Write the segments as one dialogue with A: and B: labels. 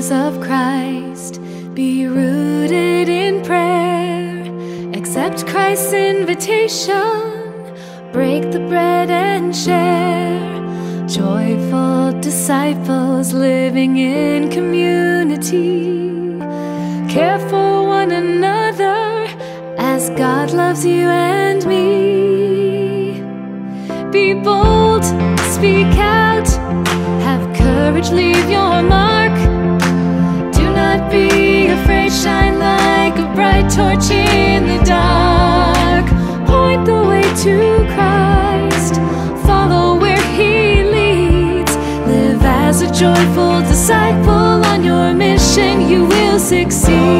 A: followers of Christ, be rooted in prayer. Accept Christ's invitation, break the bread and share. Joyful disciples living in community. Care for one another as God loves you and me. Be bold, speak out, have courage, leave your torch in the dark. Point the way to Christ, follow where He leads. Live as a joyful disciple on your mission, you will succeed.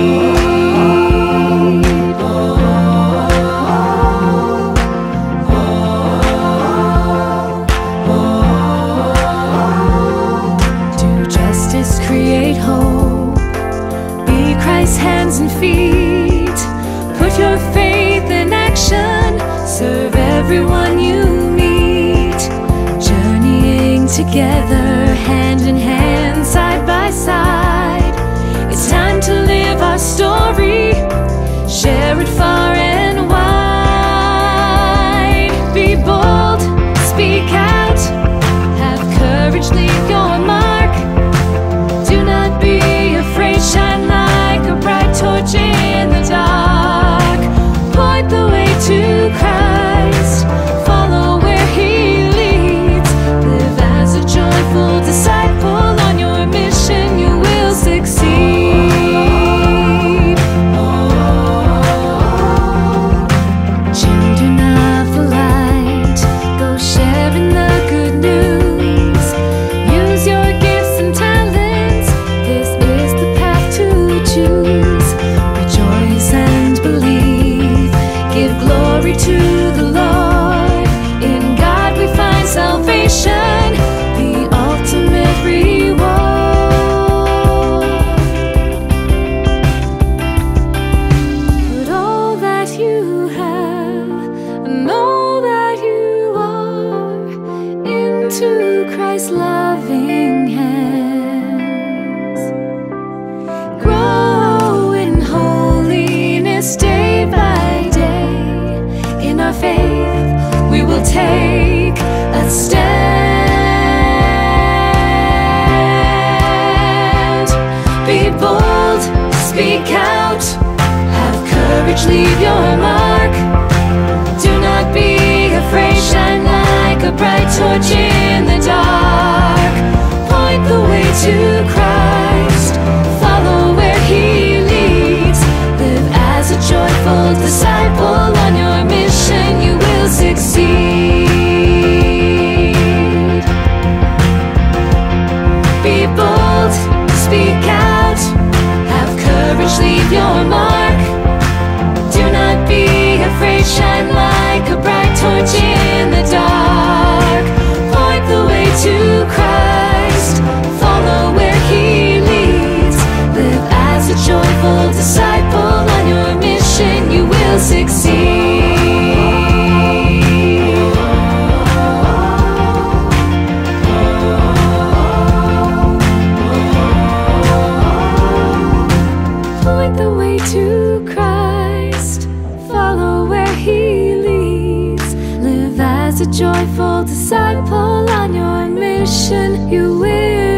A: Everyone you meet. Journeying together, Christ's loving hands. Grow in holiness day by day. In our faith, we will take a stand. Be bold, speak out, have courage, leave your mark. A bright torch in the dark. The way to Christ, follow where He leads. Live as a joyful disciple on your mission, you will.